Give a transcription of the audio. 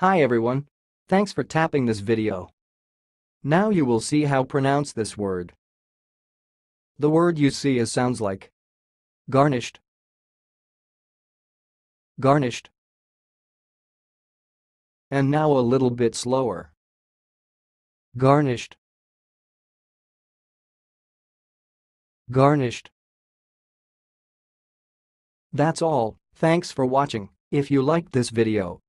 Hi everyone. Thanks for tapping this video. Now you will see how pronounce this word. The word you see is sounds like garnished, garnished. And now a little bit slower. Garnished, garnished. That's all, thanks for watching. If you liked this video,